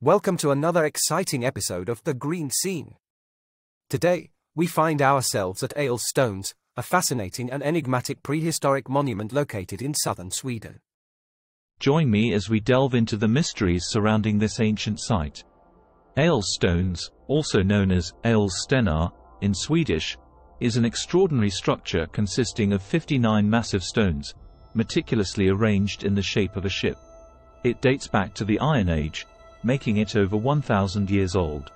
Welcome to another exciting episode of The Green Scene. Today, we find ourselves at Ales Stones, a fascinating and enigmatic prehistoric monument located in southern Sweden. Join me as we delve into the mysteries surrounding this ancient site. Ales Stones, also known as Ales Stenar, in Swedish, is an extraordinary structure consisting of 59 massive stones, meticulously arranged in the shape of a ship. It dates back to the Iron Age, making it over 1,000 years old.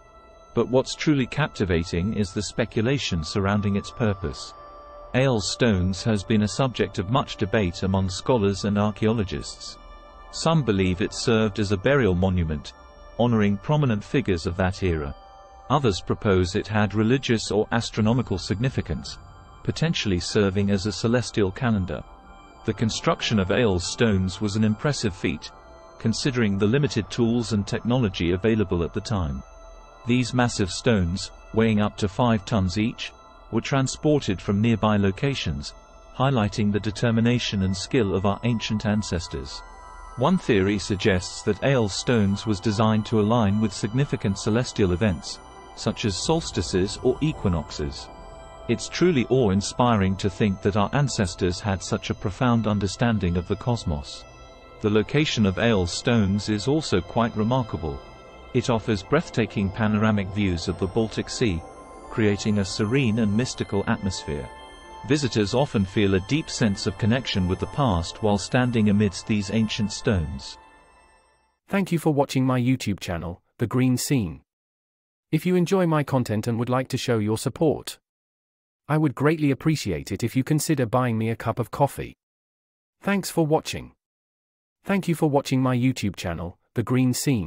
But what's truly captivating is the speculation surrounding its purpose. Ales Stones has been a subject of much debate among scholars and archaeologists. Some believe it served as a burial monument, honoring prominent figures of that era. Others propose it had religious or astronomical significance, potentially serving as a celestial calendar. The construction of Ales stones was an impressive feat, considering the limited tools and technology available at the time. These massive stones, weighing up to 5 tons each, were transported from nearby locations, highlighting the determination and skill of our ancient ancestors. One theory suggests that Ales stones was designed to align with significant celestial events, such as solstices or equinoxes. It's truly awe-inspiring to think that our ancestors had such a profound understanding of the cosmos. The location of Ales Stones is also quite remarkable. It offers breathtaking panoramic views of the Baltic Sea, creating a serene and mystical atmosphere. Visitors often feel a deep sense of connection with the past while standing amidst these ancient stones. Thank you for watching my YouTube channel, The Green Scene. If you enjoy my content and would like to show your support, I would greatly appreciate it if you consider buying me a cup of coffee. Thanks for watching. Thank you for watching my YouTube channel, The Green Scene.